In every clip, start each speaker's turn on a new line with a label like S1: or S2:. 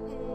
S1: Mm-hmm.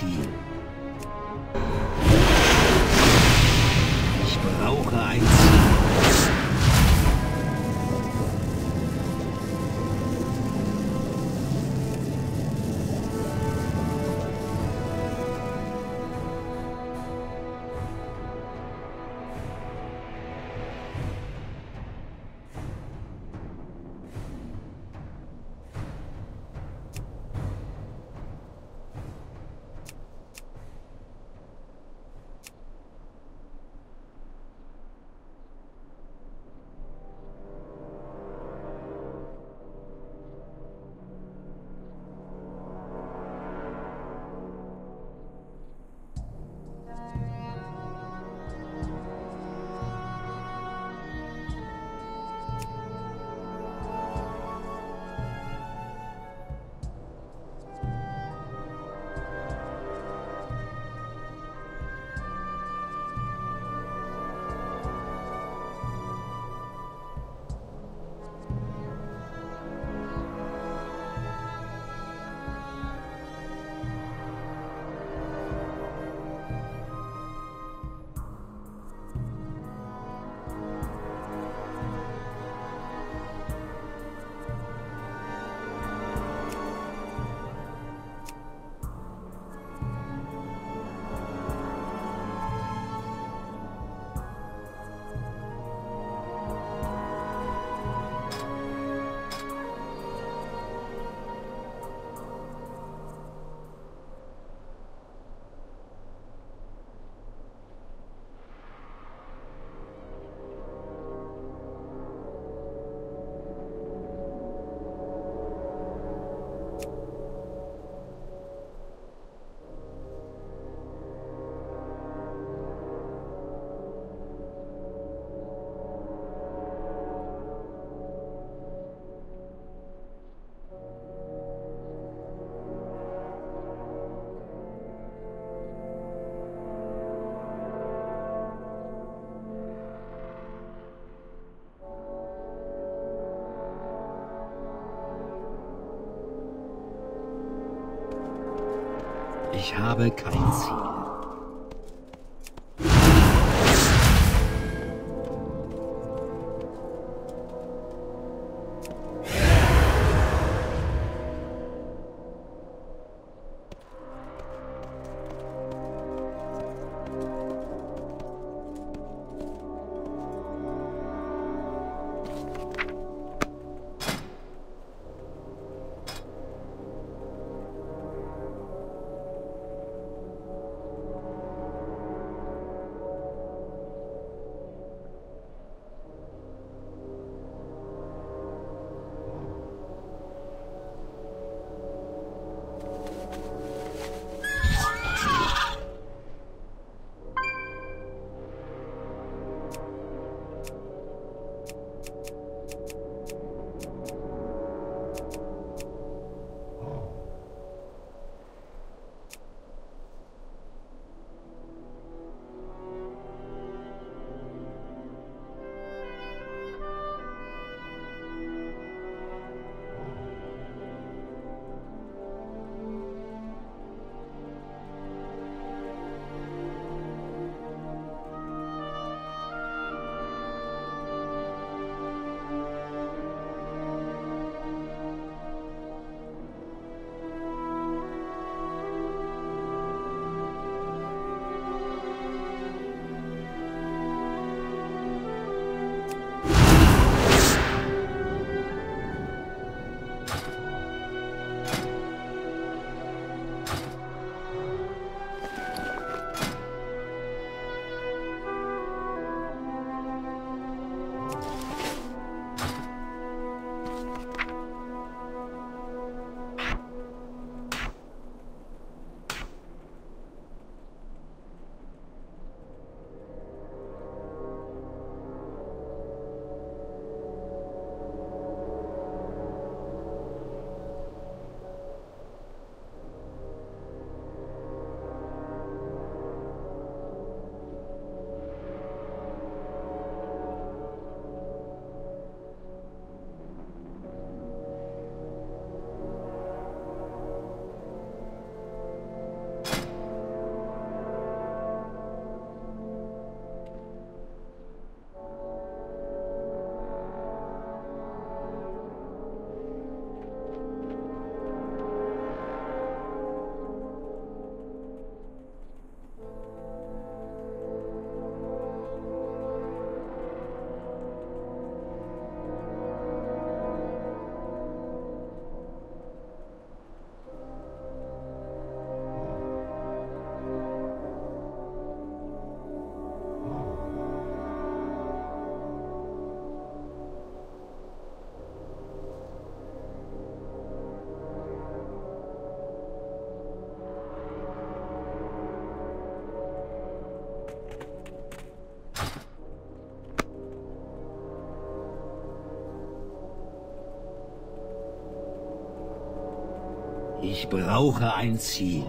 S1: Brauche ein Ich habe kein Ziel. Brauche ein Ziel.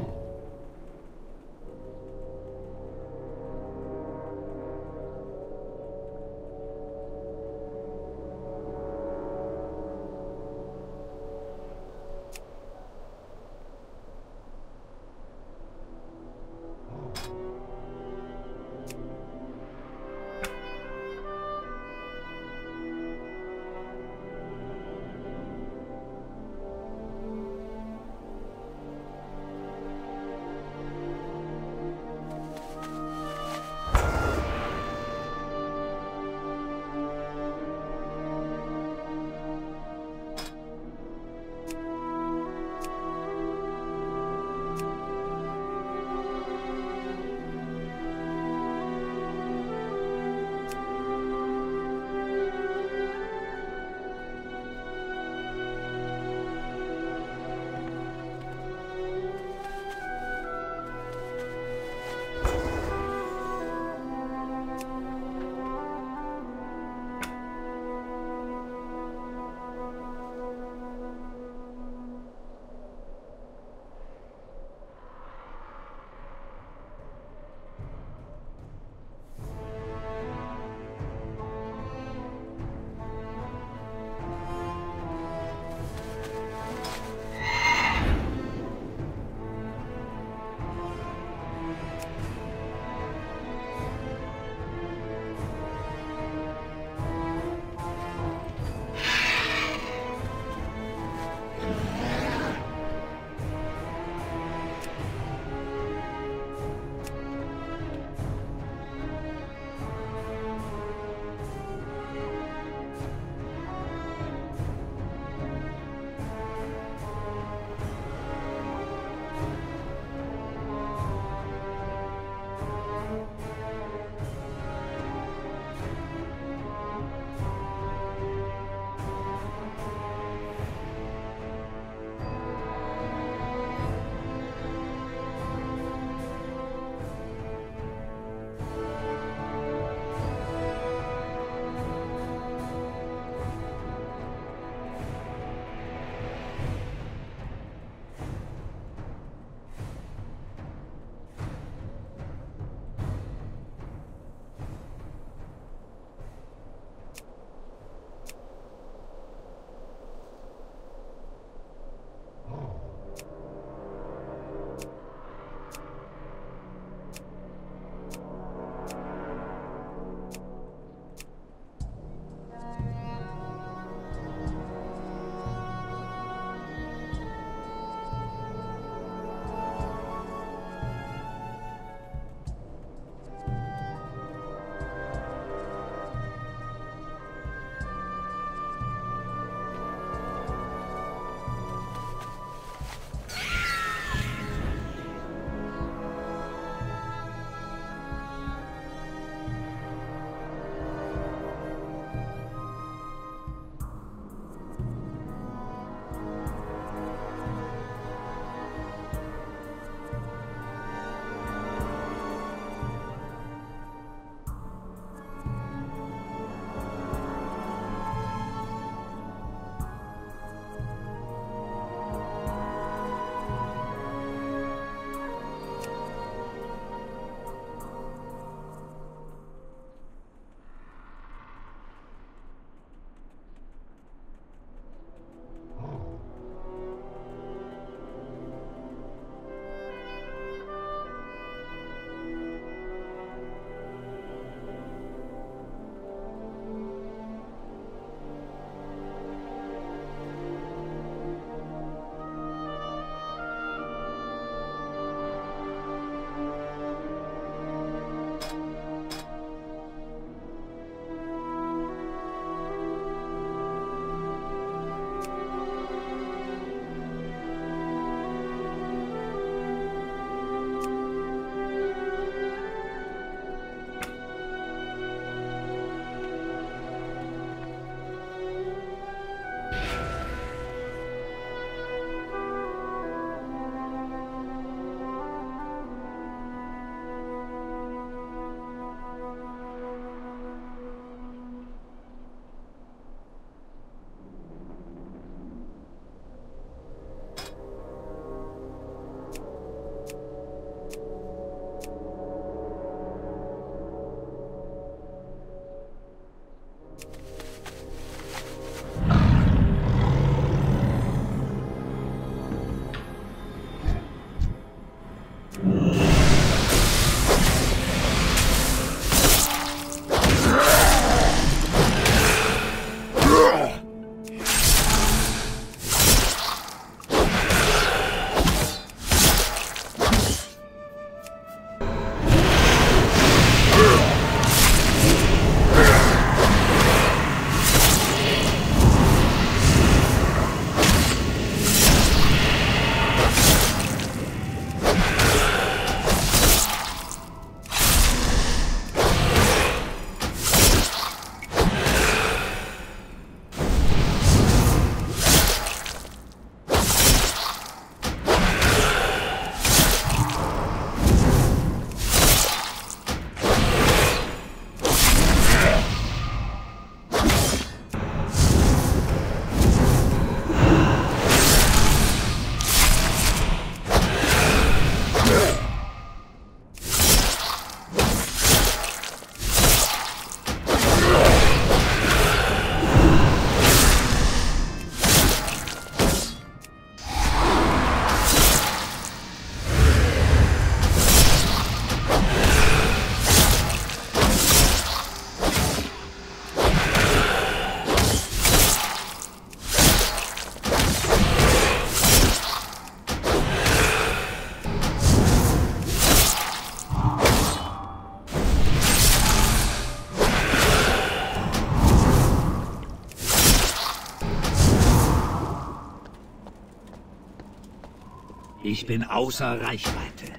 S1: Ich bin außer Reichweite.